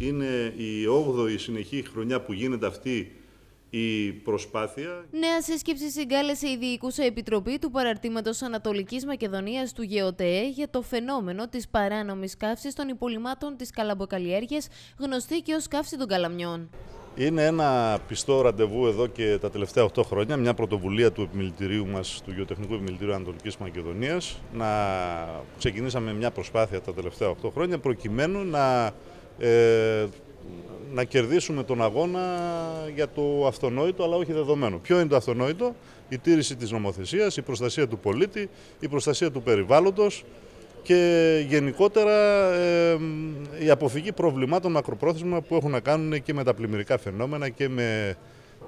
Είναι η 8η συνεχή χρονιά που γίνεται αυτή η προσπάθεια. Νέα σύσκεψη συγκάλεσε η Διοικούσα Επιτροπή του Παραρτήματος Ανατολικής Μακεδονίας του ΓΕΟΤΕΕ για το φαινόμενο της παράνομης καύσης των υπολοιμάτων της καλαμποκαλλιέργειας, γνωστή και ως καύση των καλαμιών. Είναι ένα πιστό ραντεβού εδώ και τα τελευταία 8 χρόνια, μια πρωτοβουλία του επιμελητηρίου μας, του Γεωτεχνικού Επιμελητηρίου Ανατολικής Μακεδονίας, να ξεκινήσαμε μια προσπάθεια τα τελευταία 8 χρόνια προκειμένου να ε, να κερδίσουμε τον αγώνα για το αυτονόητο αλλά όχι δεδομένο. Ποιο είναι το αυτονόητο; Η τήρηση της νομοθεσίας, η προστασία του πολίτη, η προστασία του περιβάλλοντος και γενικότερα ε, η αποφυγή προβλημάτων μακροπρόθεσμα που έχουν να κάνουν και με τα πλημμυρικά φαινόμενα και με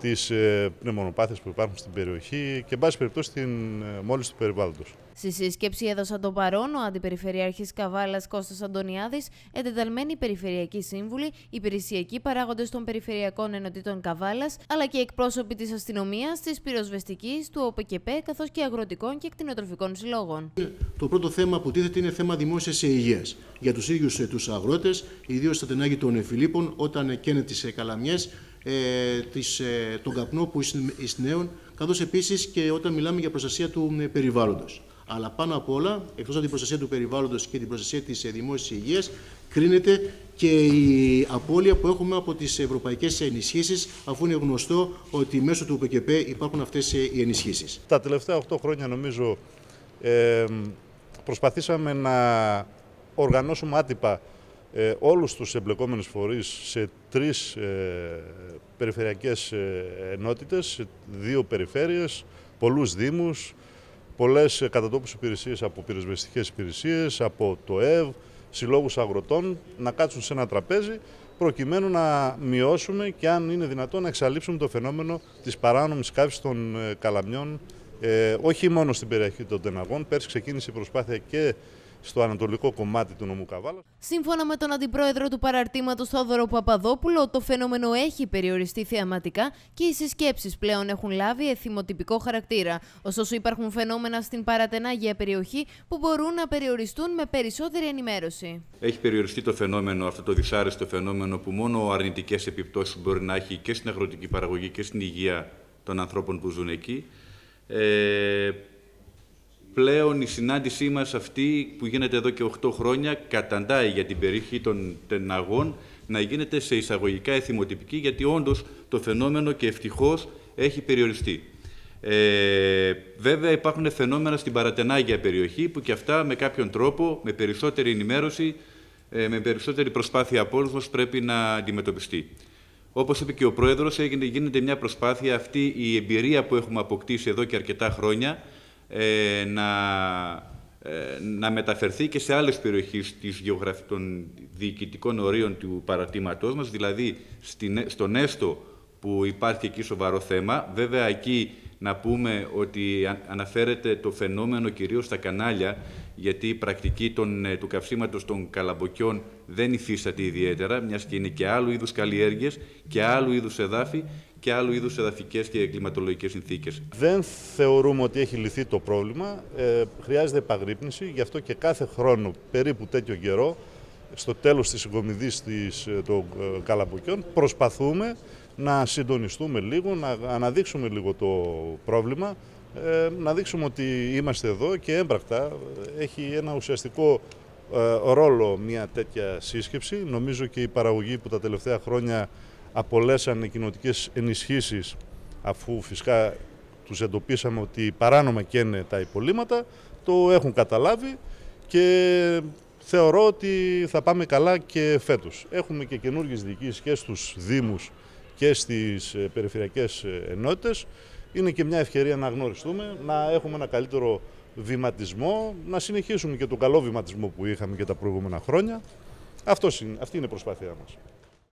τις ε, πνευμονοπάθειες που υπάρχουν στην περιοχή και, εν πάση περιπτώσει, στην ε, μόλις του περιβάλλοντος. Στη σύσκεψη έδωσαν τον παρόν ο Αντιπεριφερειάρχης Καβάλας Κώστας Αντωνιάδης, εντεταλμένοι περιφερειακοί σύμβουλοι, υπηρεσιακοί παράγοντες των περιφερειακών ενωτήτων Καβάλας, αλλά και εκπρόσωποι της αστυνομίας, της πυροσβεστικής, του ΟΠΚΠ, καθώς και αγροτικών και κτηνοτροφικών συλλόγων. Το πρώτο θέμα που τίθεται είναι θέμα δημόσιας υγείας. Για τους ίδιους ε, τους αγρότες, ιδίως στα τενάγη των Φιλίππων, όταν καίνε τις καλαμιές, ε, της, ε, τον καπνό που εισνέουν, καθώς επίσης και όταν μιλάμε για προστασία του ε, περιβάλλοντος. Αλλά πάνω απ' όλα, εκτός από την προστασία του περιβάλλοντος και την προστασία της ε, δημόσιας υγείας, κρίνεται και η απώλεια που έχουμε από τις ευρωπαϊκές ενισχύσεις, αφού είναι γνωστό ότι μέσω του ΠΚΠ υπάρχουν αυτές οι ενισχύσεις. Τα τελευταία 8 χρόνια νομίζω ε, προσπαθήσαμε να οργανώσουμε άτυπα ε, όλους τους εμπλεκόμενους φορείς σε τρεις ε, περιφερειακές ε, ενότητες, σε δύο περιφέρειες, πολλούς δήμους, πολλές κατατόπους υπηρεσίες από πυροσβεστικές υπηρεσίες, από το ΕΒ, συλλόγους αγροτών, να κάτσουν σε ένα τραπέζι προκειμένου να μειώσουμε και αν είναι δυνατόν να εξαλείψουμε το φαινόμενο της παράνομης καύσης των ε, καλαμιών ε, όχι μόνο στην περιοχή των Τεναγών. Πέρσι ξεκίνησε η προσπάθεια και στο ανατολικό κομμάτι του νομού Καβάλα. Σύμφωνα με τον αντιπρόεδρο του παραρτήματος Θόδωρο Παπαδόπουλο, το φαινόμενο έχει περιοριστεί θεαματικά και οι συσκέψεις πλέον έχουν λάβει εθιμοτυπικό χαρακτήρα. Ωστόσο, υπάρχουν φαινόμενα στην παρατενάγια περιοχή που μπορούν να περιοριστούν με περισσότερη ενημέρωση. Έχει περιοριστεί το φαινόμενο, αυτό το δυσάρεστο φαινόμενο που μόνο αρνητικές επιπτώσεις μπορεί να έχει και στην αγροτική παραγωγή και στην υγεία των ανθρώπων που ζουν εκεί. Ε, πλέον η συνάντησή μας αυτή που γίνεται εδώ και 8 χρόνια καταντάει για την περιοχή των τεναγών να γίνεται σε εισαγωγικά εθιμοτυπική γιατί όντως το φαινόμενο και ευτυχώς έχει περιοριστεί. Ε, βέβαια υπάρχουν φαινόμενα στην παρατενάγια περιοχή που και αυτά με κάποιον τρόπο, με περισσότερη ενημέρωση, ε, με περισσότερη προσπάθεια από όλους μας πρέπει να αντιμετωπιστεί. Όπως είπε και ο Πρόεδρος, γίνεται μια προσπάθεια αυτή η εμπειρία που έχουμε αποκτήσει εδώ και αρκετά χρόνια ε, να, ε, να μεταφερθεί και σε άλλες περιοχές της των διοικητικών ορίων του παρατήματός μας, δηλαδή στην, στον Έστω που υπάρχει εκεί σοβαρό θέμα. Βέβαια εκεί να πούμε ότι αναφέρεται το φαινόμενο κυρίως στα κανάλια, γιατί η πρακτική των, ε, του καυσίματος των καλαμποκιών δεν υφίσταται ιδιαίτερα, μιας και είναι και άλλου είδους καλλιέργειες και άλλου είδους εδάφη και άλλου είδους εδαφικές και κλιματολογικές συνθήκες. Δεν θεωρούμε ότι έχει λυθεί το πρόβλημα, ε, χρειάζεται επαγρύπνηση, γι' αυτό και κάθε χρόνο περίπου τέτοιο καιρό, στο τέλος της συγκομιδής ε, των ε, καλαμποκιών, προσπαθούμε να συντονιστούμε λίγο, να αναδείξουμε λίγο το πρόβλημα, ε, να δείξουμε ότι είμαστε εδώ και έμπρακτα έχει ένα ουσιαστικό ρόλο μια τέτοια σύσκεψη. Νομίζω και η παραγωγή που τα τελευταία χρόνια απολέσαν κοινοτικές ενισχύσεις αφού φυσικά τους εντοπίσαμε ότι παράνομα καίνε τα υπολείμματα, το έχουν καταλάβει και θεωρώ ότι θα πάμε καλά και φέτος. Έχουμε και καινούργιες διοικήσεις και στους Δήμους και στις ε, περιφερειακές ε, ενότητες. Είναι και μια ευκαιρία να γνωριστούμε, να έχουμε ένα καλύτερο βηματισμό, να συνεχίσουμε και τον καλό βηματισμό που είχαμε και τα προηγούμενα χρόνια. Αυτός είναι, αυτή είναι η προσπάθειά μας.